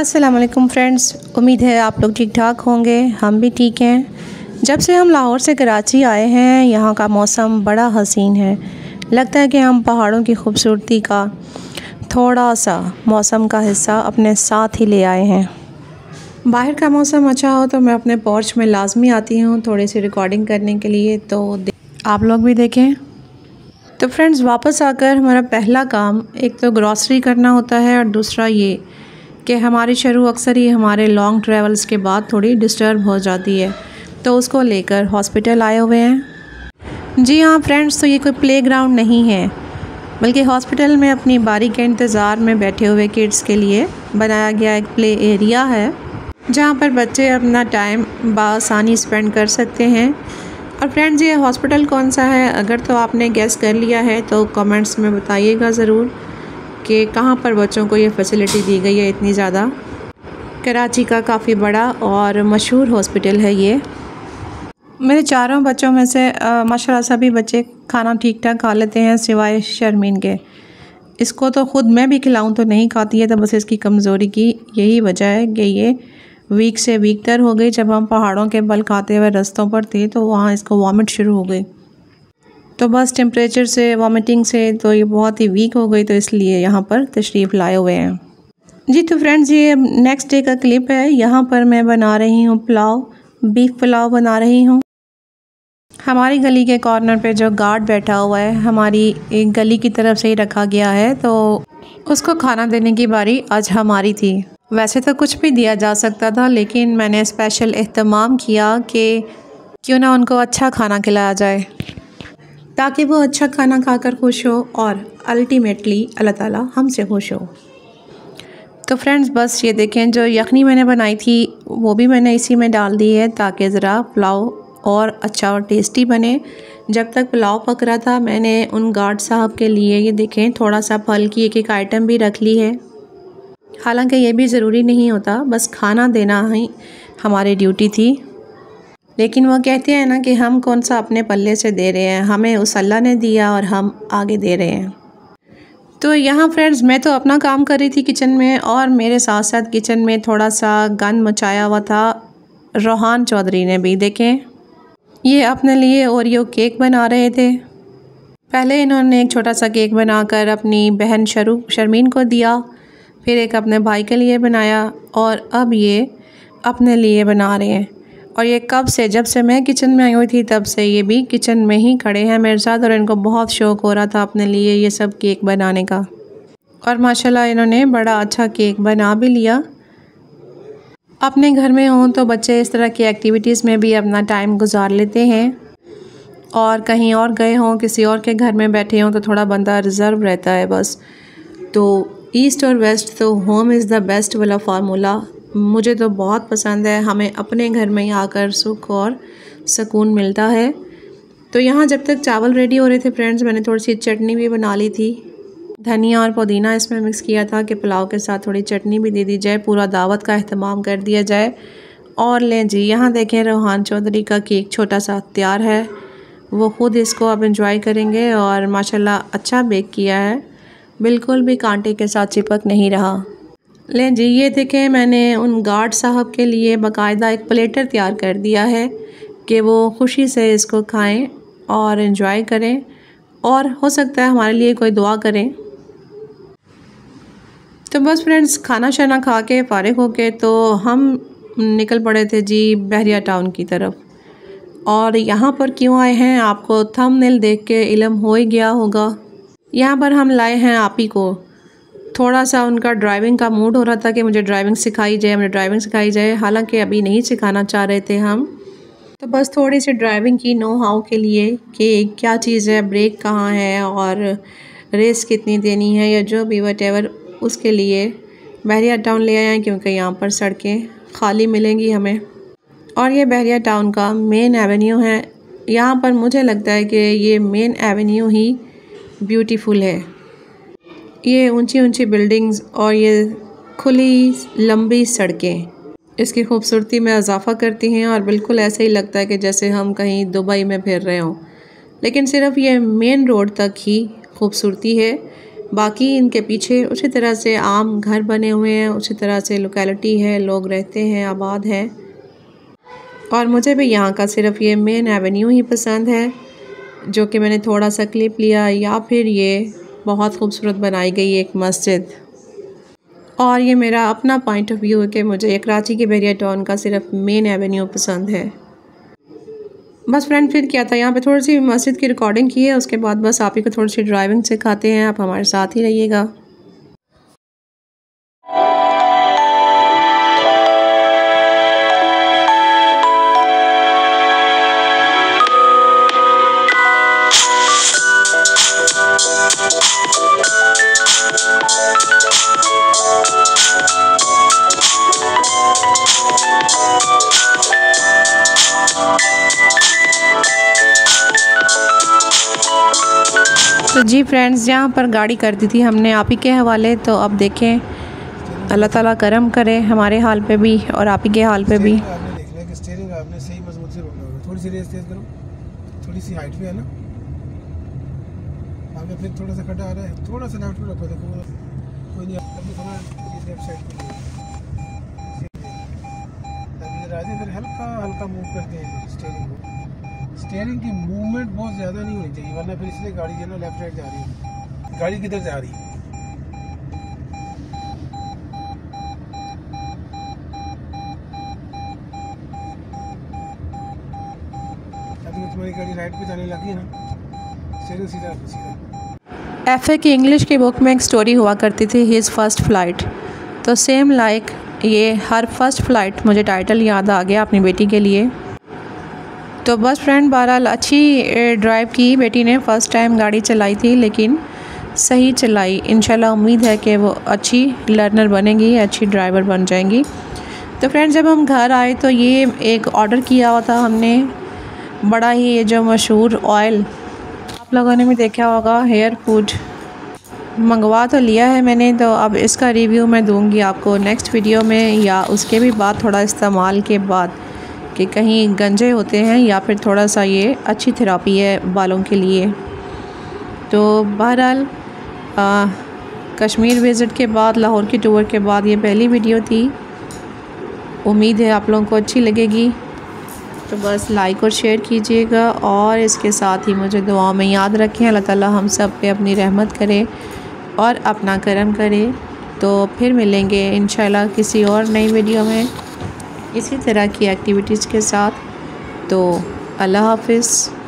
वालेकुम फ्रेंड्स उम्मीद है आप लोग ठीक ठाक होंगे। हम भी ठीक हैं। जब से हम लाहौर से कराची आए हैं, यहाँ का मौसम बड़ा हसीन है। लगता है कि हम पहाड़ों की खूबसूरती का थोड़ा सा मौसम का हिस्सा अपने साथ ही ले आए हैं। बाहर का मौसम अच्छा हो तो मैं अपने पोर्च में लाजमी आती हूँ थोड़ी सी रिकॉर्डिंग करने के लिए तो आप लोग भी देखें। तो फ्रेंड्स वापस आकर हमारा पहला काम, एक तो ग्रॉसरी करना होता है और दूसरा ये। कि हमारी शरू अक्सर ही हमारे लॉन्ग ट्रैवल्स के बाद थोड़ी डिस्टर्ब हो जाती है। तो उसको लेकर हॉस्पिटल आए हुए हैं। जी हाँ फ्रेंड्स तो ये कोई प्ले नहीं है। बल्कि हॉस्पिटल में अपनी बारी के इंतज़ार में बैठे हुए किड्स के लिए बनाया गया एक प्ले एरिया है, जहाँ पर बच्चे अपना टाइम बसानी स्पेंड कर सकते हैं। और फ्रेंड्स ये हॉस्पिटल कौन सा है? अगर तो आपने गैस कर लिया है तो कमेंट्स में बताइएगा ज़रूर। कि कहाँ पर बच्चों को ये फैसिलिटी दी गई है इतनी ज़्यादा? कराची का काफ़ी बड़ा और मशहूर हॉस्पिटल है ये। मेरे चारों बच्चों में से माशाल्लाह सभी बच्चे खाना ठीक ठाक खा लेते हैं सिवाय शर्मीन के। इसको तो ख़ुद मैं भी खिलाऊं तो नहीं खाती है तो बस इसकी कमज़ोरी की यही वजह है कि ये वीक से वीक तर हो गई। जब हम पहाड़ों के बल खाते हुए रस्तों पर थे तो वहाँ इसको वॉमिट शुरू हो गई। तो बस टेम्परेचर से वॉमिटिंग से तो ये बहुत ही वीक हो गई तो इसलिए यहाँ पर तशरीफ़ लाए हुए हैं। जी तो फ्रेंड्स ये नेक्स्ट डे का क्लिप है। यहाँ पर मैं बना रही हूँ पुलाव बीफ पुलाव बना रही हूँ। हमारी गली के कॉर्नर पे जो गार्ड बैठा हुआ है, हमारी एक गली की तरफ़ से ही रखा गया है तो उसको खाना देने की बारी आज हमारी थी। वैसे तो कुछ भी दिया जा सकता था, लेकिन मैंने स्पेशल अहतमाम किया कि क्यों ना उनको अच्छा खाना खिलाया जाए। ताकि वो अच्छा खाना खाकर खुश हो और अल्टीमेटली अल्लाह ताला हमसे खुश हो। तो फ्रेंड्स बस ये देखें, जो यखनी मैंने बनाई थी, वो भी मैंने इसी में डाल दी है ताकि ज़रा पुलाव और अच्छा और टेस्टी बने। जब तक पुलाव पक रहा था, मैंने उन गार्ड साहब के लिए, ये देखें थोड़ा सा फल की एक एक आइटम भी रख ली है। हालाँकि ये भी ज़रूरी नहीं होता, बस खाना देना ही हमारी ड्यूटी थी। लेकिन वो कहते हैं ना कि हम कौन सा अपने पल्ले से दे रहे हैं? हमें उस अल्लाह ने दिया और हम आगे दे रहे हैं। तो यहाँ फ्रेंड्स मैं तो अपना काम कर रही थी किचन में और मेरे साथ साथ किचन में थोड़ा सा गन मचाया हुआ था रोहान चौधरी ने भी, देखें। ये अपने लिए ओरियो केक बना रहे थे। पहले इन्होंने एक छोटा सा केक बनाकर अपनी बहन शरू, शर्मीन को दिया, फिर एक अपने भाई के लिए बनाया और अब ये अपने लिए बना रहे हैं। और ये कब से, जब से मैं किचन में आई हुई थी, तब से ये भी किचन में ही खड़े हैं। मेरे साथ और इनको बहुत शौक़ हो रहा था अपने लिए ये सब केक बनाने का। और माशाल्लाह इन्होंने बड़ा अच्छा केक बना भी लिया। अपने घर में हों तो बच्चे इस तरह की एक्टिविटीज़ में भी अपना टाइम गुजार लेते हैं। और कहीं और गए हों, किसी और के घर में बैठे हों तो थोड़ा बंदा रिज़र्व रहता है बस। तो ईस्ट और वेस्ट तो होम इज़ द बेस्ट वाला फार्मूला मुझे तो बहुत पसंद है। हमें अपने घर में ही आकर सुख और सुकून मिलता है। तो यहाँ जब तक चावल रेडी हो रहे थे फ्रेंड्स मैंने थोड़ी सी चटनी भी बना ली थी। धनिया और पुदीना इसमें मिक्स किया था कि पुलाव के साथ थोड़ी चटनी भी दे दी जाए, पूरा दावत का अहतमाम कर दिया जाए। और लें जी, यहाँ देखें रोहान चौधरी का केक छोटा सा तैयार है। वो ख़ुद इसको अब इंजॉय करेंगे और माशाल्लाह अच्छा बेक किया है। बिल्कुल भी कांटे के साथ चिपक नहीं रहा। लें जी, ये देखें, मैंने उन गार्ड साहब के लिए बाकायदा एक प्लेटर तैयार कर दिया है कि वो खुशी से इसको खाएँ और इन्जॉय करें और हो सकता है हमारे लिए कोई दुआ करें। तो बस फ्रेंड्स खाना शाना खा के फ़ारग हो के तो हम निकल पड़े थे जी बहरिया टाउन की तरफ़। और यहाँ पर क्यों आए हैं, आपको थंबनेल देख के इलम हो ही गया होगा। यहाँ पर हम लाए हैं आप ही को। थोड़ा सा उनका ड्राइविंग का मूड हो रहा था कि मुझे ड्राइविंग सिखाई जाए, मुझे ड्राइविंग सिखाई जाए। हालाँकि अभी नहीं सिखाना चाह रहे थे हम। तो बस थोड़ी सी ड्राइविंग की नो हाउ के लिए कि क्या चीज़ है ब्रेक कहाँ है और रेस कितनी देनी है या जो भी वट एवर उसके लिए बहरिया टाउन ले आए हैं क्योंकि यहाँ पर सड़कें खाली मिलेंगी हमें। और ये बहरिया टाउन का मेन एवेन्यू है। यहाँ पर मुझे लगता है कि ये मेन एवेन्यू ही ब्यूटीफुल है। ये ऊँची ऊँची बिल्डिंग्स और ये खुली, लंबी सड़कें। इसकी खूबसूरती में इजाफ़ा करती हैं और बिल्कुल ऐसे ही लगता है कि जैसे हम कहीं दुबई में फिर रहे हों। लेकिन सिर्फ़ ये मेन रोड तक ही खूबसूरती है। बाकी इनके पीछे उसी तरह से आम घर बने हुए हैं, उसी तरह से लोकेलिटी है, लोग रहते हैं, आबाद है। और मुझे भी यहाँ का सिर्फ़ ये मेन एवेन्यू ही पसंद है, जो कि मैंने थोड़ा सा क्लिप लिया या फिर ये बहुत खूबसूरत बनाई गई एक मस्जिद। और ये मेरा अपना पॉइंट ऑफ़ व्यू है कि मुझे कराची के बेरिया टाउन का सिर्फ़ मेन एवेन्यू पसंद है। बस फ्रेंड फिर क्या था? यहाँ पे थोड़ी सी मस्जिद की रिकॉर्डिंग की है, उसके बाद बस आप ही को थोड़ी सी ड्राइविंग सिखाते हैं, आप हमारे साथ ही रहिएगा। तो जी फ्रेंड्स यहाँ पर गाड़ी कर दी थी हमने आप ही के हवाले तो अब देखें, अल्लाह ताला करम करे हमारे हाल पे भी और आप ही के हाल पे भी। हल्का हल्का मूव करते हैं को। स्टेयरिंग की मूवमेंट बहुत ज़्यादा नहीं होनी चाहिए, वरना फिर इसलिए गाड़ी जो है ना लेफ़्ट साइड जा रही है। गाड़ी किधर जा रही है? अभी तो की इंग्लिश की बुक में एक स्टोरी हुआ करती थी हिज फ़र्स्ट फ़्लाइट तो सेम लाइक ये, हर फ़र्स्ट फ़्लाइट मुझे टाइटल याद आ गया अपनी बेटी के लिए। तो बस फ्रेंड, बहरहाल अच्छी ड्राइव की बेटी ने फ़र्स्ट टाइम गाड़ी चलाई थी, लेकिन सही चलाई। इंशाल्लाह उम्मीद है कि वो अच्छी लर्नर बनेंगी, अच्छी ड्राइवर बन जाएँगी। तो फ्रेंड, जब हम घर आए तो ये एक ऑर्डर किया हुआ था हमने। बड़ा ही ये जो मशहूर ऑयल आप लोगों ने भी देखा होगा हेयर फ़ूड मंगवा तो लिया है मैंने तो अब इसका रिव्यू मैं दूँगी आपको नेक्स्ट वीडियो में, या उसके भी बाद, थोड़ा इस्तेमाल के बाद। कि कहीं गंजे होते हैं या फिर थोड़ा सा ये अच्छी थेरापी है बालों के लिए। तो बहरहाल कश्मीर विज़िट के बाद, लाहौर की टूर के बाद ये पहली वीडियो थी। उम्मीद है आप लोगों को अच्छी लगेगी। तो बस लाइक और शेयर कीजिएगा और इसके साथ ही मुझे दुआओं में याद रखें। अल्लाह ताला हम सब पे अपनी रहमत करे और अपना करम करे। तो फिर मिलेंगे इन किसी और नई वीडियो में। इसी तरह की एक्टिविटीज़ के साथ। तो अल्लाह हाफिज़।